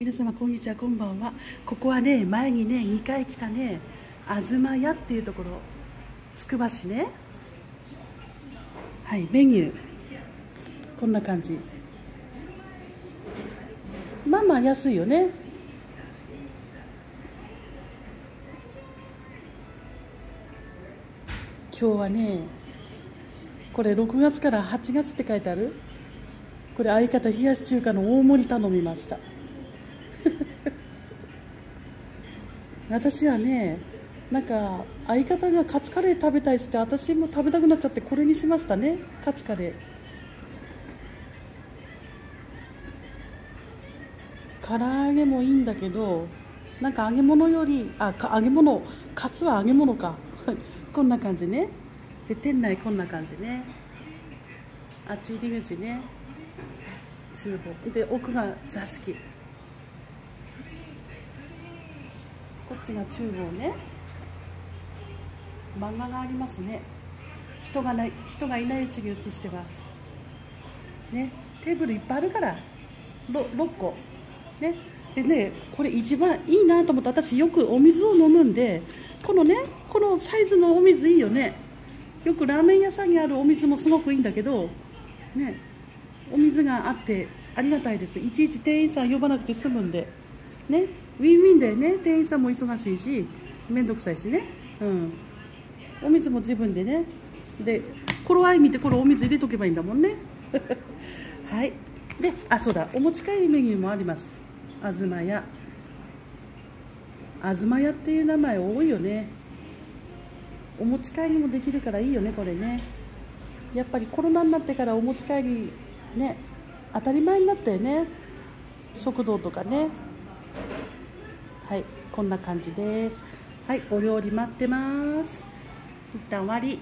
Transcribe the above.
皆様こんにちはこんばんは。ここはね前にね2回来たね東屋っていうところつくば市ね。はいメニュー。こんな感じ。まあまあ安いよね。今日はねこれ6月から8月って書いてある。これ相方冷やし中華の大盛り頼みました。私はねなんか相方がカツカレー食べたいって私も食べたくなっちゃってこれにしましたね。カツカレー。唐揚げもいいんだけどなんか揚げ物よりあ揚げ物カツは揚げ物か。こんな感じね。で店内こんな感じね。あっち入り口ね。厨房。で奥が座敷こっちが厨房ね。漫画がありますね。人がない人がいないうちに映してます。ね。テーブルいっぱいあるから 6, 6個。ね。でねこれ一番いいなと思って私よくお水を飲むんでこのねこのサイズのお水いいよね。よくラーメン屋さんにあるお水もすごくいいんだけどね。お水があってありがたいです。いちいち店員さん呼ばなくて済むんで。ねウィンウィンでね。店員さんも忙しいし面倒くさいしね。うん。お水も自分でね。で頃合い見てこれお水入れとけばいいんだもんね。はい。であそうだ。お持ち帰りメニューもあります。東屋東屋っていう名前多いよね。お持ち帰りもできるからいいよねこれね。やっぱりコロナになってからお持ち帰りね当たり前になったよね。食堂とかね。はいこんな感じです。はいお料理待ってます。一旦終わり。